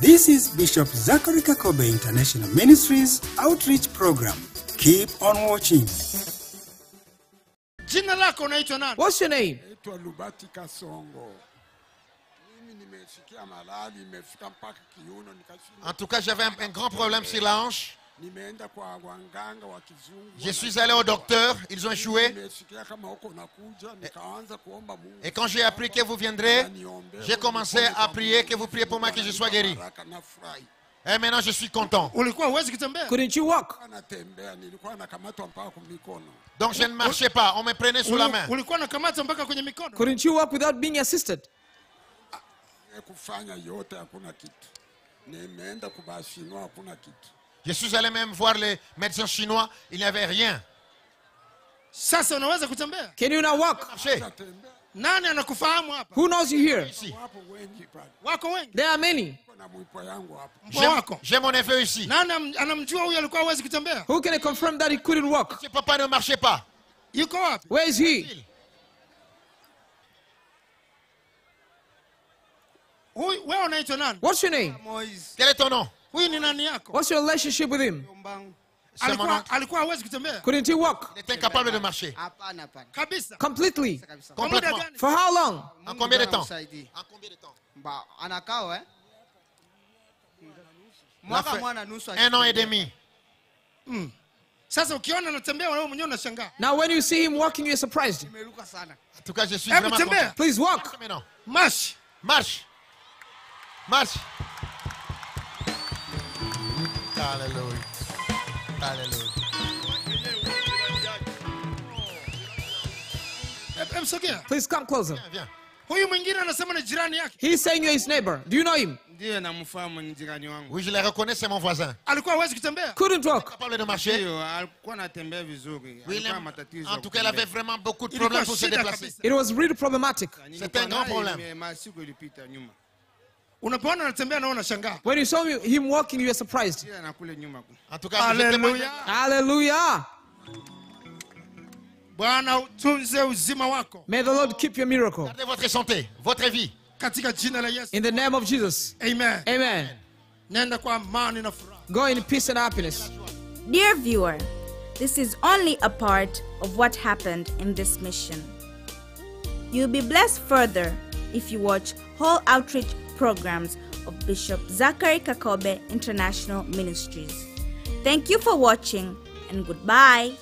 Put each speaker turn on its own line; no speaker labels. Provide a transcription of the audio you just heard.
This is Bishop Zachary Kakobe International Ministries Outreach Program. Keep on watching.
jina lako unaitwa nani
What's your name?
naitwa Lubati Kasongo. Mimi nimesikia malali imefika mpaka kiuno, nikashinda.
En tout cas, j'avais un, un grand problème sur la hanche. Je suis allé au docteur, ils ont échoué.
Mungu
Et quand j'ai appris que vous viendrez, j'ai commencé à prier que vous priez pour moi que je sois guéri. Et maintenant, je suis content. Donc, je ne marchais pas. On me prenait sous la main.
Couldn't you walk without being assisted?
Je suis allé même voir les médecins chinois. Il n'y avait rien.
sasa unaweza kutembea?
Can you now walk?
Marcher.
Natembea,
nani anakufahamu hapa?
Who knows you here?
Ici.
wapo wengi pale.
wako wengi
There are many.
J'ai mon neveu ici.
nani am- anamjua huyu alikuwa hawezi kutembea?
Who can confirm that he couldn't walk?
Ce papa ne marchait pas.
yuko wapi?
Where is he?
huyu wewe unaitwa nani?
What's your name?
Quel est ton nom?
Huyu ni nani yako
What's your relationship with him?
Alikuwa alikuwa hawezi kutembea
Couldn't he walk?
Il est de marcher.
hapana hapana
kabisa
Completely.
kabisa
Complètement.
For how long?
En combien de temps En combien de temps
Ba- anakaa eh mwaka mwana nusu
Un an et
akitembea.
demi.
sasa ukiona anatembea wewe mwenyewe unashangaa
Now, when you see him walking, you're surprised.
Nimeruka sana
En tout cas, je suis
Hebu
vraiment content.
Please walk.
Maintenant,
mashi
marche. Marche. Alléluia. Alléluia.
Hebu- hebu
Please come closer.
Viens, viens.
huyu mwingine anasema ni jirani yake
He's saying you're his neighbor. Do you know him?
ndiyo namfahamu ni jirani wangu
Oui, je le reconnais, c'est mon voisin.
alikuwa hawezi kutembea
Couldn't walk.
Capable de marcher.
ndiyo alikuwa anatembea vizuri
Oui, il
alikuwa
aime-
matatizo
en tout cas, il avait vraiment beaucoup de problèmes pour se déplacer.
It was really problematic.
Nilikuwa
un grand problème.
masiku ilipita nyuma
unapoona anatembea nawe unashangaa
When you saw him- him walking, you were surprised.
ila na kule nyuma ku-
En tout cas, je témoigne.
haleluya
Hallelujah.
bwana utunze uzima wako
May the Lord keep your miracle.
Gardez votre santé, votre vie.
katika jina la yesu
In the name of Jesus.
amen
Amen.
nenda kwa amani na furaha
Go in peace and happiness.
Dear viewer, this is only a part of what happened in this mission. You'll be blessed further if you watch whole outreach programs of Bishop Zachary Kakobe International Ministries. Thank you for watching and goodbye.